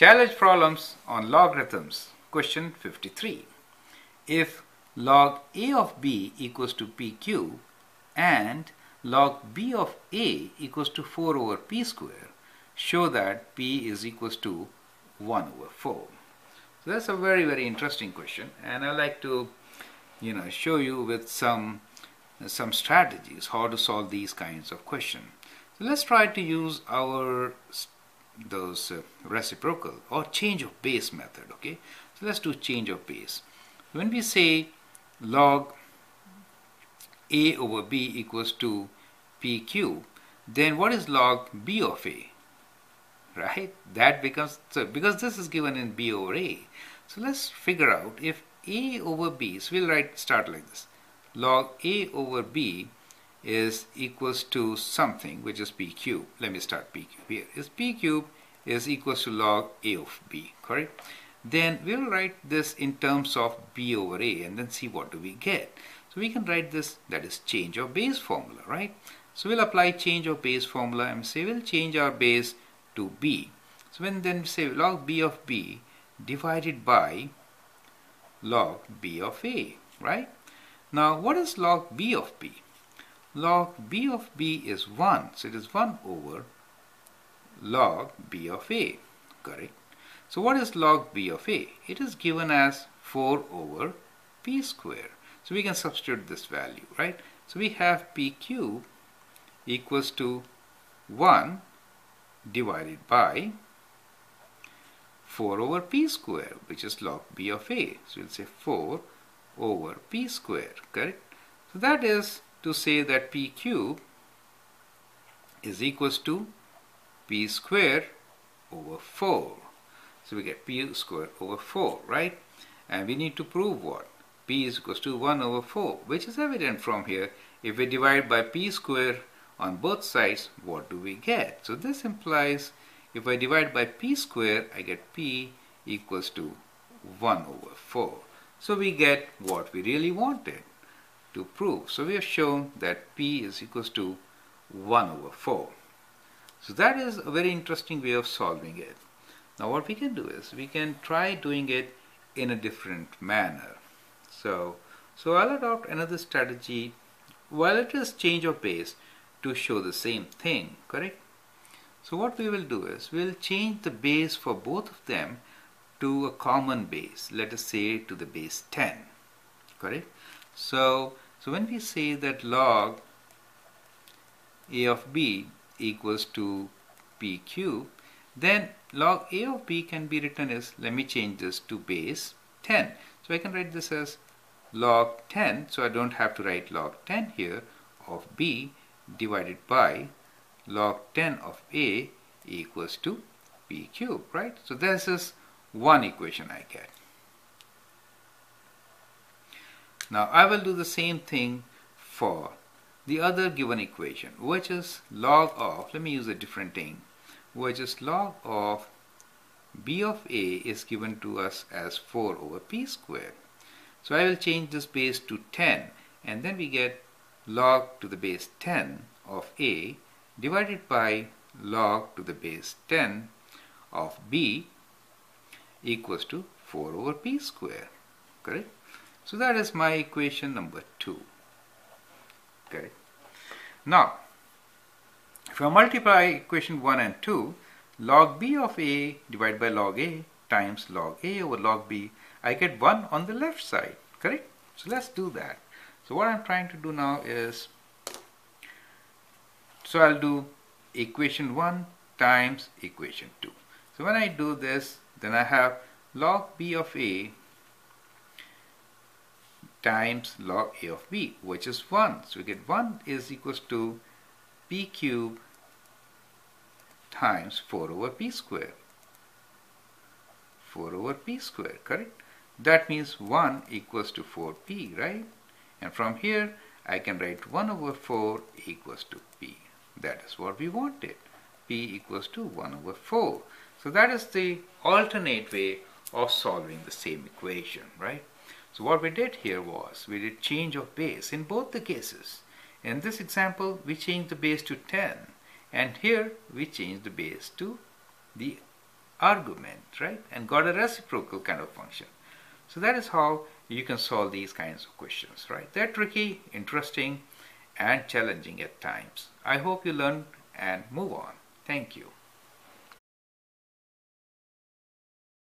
Challenge problems on logarithms. Question 53. If log a of b equals to p cube and log b of a equals to 4 over p square, show that p is equals to 1 over 4. So that's a very very interesting question and I'd like to you know show you with some some strategies how to solve these kinds of questions. So let's try to use our those uh, reciprocal or change of base method okay? So let's do change of base when we say log a over b equals to p cube then what is log b of a? Right? That becomes so because this is given in b over a. So let's figure out if a over b so we'll write start like this. Log a over b is equals to something which is p cube. Let me start p cube here. Is p cube is equals to log a of b, correct? Then we'll write this in terms of b over a and then see what do we get. So we can write this that is change of base formula, right? So we'll apply change of base formula and say we'll change our base to b. So when then say log b of b divided by log b of a, right? Now what is log b of b? Log b of b is 1 so it is 1 over log b of a. Correct? So what is log b of a? It is given as 4 over p square. So we can substitute this value right? So we have p cube equals to 1 divided by 4 over p square which is log b of a. So we'll say 4 over p square. Correct? So that is to say that p cube is equals to p square over 4. So we get p square over 4, right? And we need to prove what? p is equals to 1 over 4, which is evident from here. If we divide by p square on both sides, what do we get? So this implies if I divide by p square, I get p equals to 1 over 4. So we get what we really wanted to prove. So we have shown that P is equals to 1 over 4. So that is a very interesting way of solving it. Now what we can do is we can try doing it in a different manner. So, so I'll adopt another strategy while it is change of base to show the same thing, correct? So what we will do is we'll change the base for both of them to a common base. Let us say to the base 10, correct? So, so when we say that log a of b equals to p cube, then log a of b can be written as, let me change this to base 10. So I can write this as log 10, so I don't have to write log 10 here, of b divided by log 10 of a equals to p cube, right? So this is one equation I get. Now I will do the same thing for the other given equation which is log of, let me use a different thing, which is log of b of a is given to us as 4 over p squared. So I will change this base to 10 and then we get log to the base 10 of a divided by log to the base 10 of b equals to 4 over p squared. Correct? So that is my equation number 2. Okay. Now, if I multiply equation 1 and 2, log b of a divided by log a times log a over log b, I get 1 on the left side, correct? So let's do that. So what I'm trying to do now is, so I'll do equation 1 times equation 2. So when I do this, then I have log b of a times log a of b, which is 1. So we get 1 is equals to p cube times 4 over p square. 4 over p square, correct? That means 1 equals to 4p, right? And from here, I can write 1 over 4 equals to p. That is what we wanted. p equals to 1 over 4. So that is the alternate way of solving the same equation, right? So what we did here was we did change of base in both the cases. In this example, we changed the base to 10 and here we changed the base to the argument, right? And got a reciprocal kind of function. So that is how you can solve these kinds of questions, right? They're tricky, interesting, and challenging at times. I hope you learn and move on. Thank you.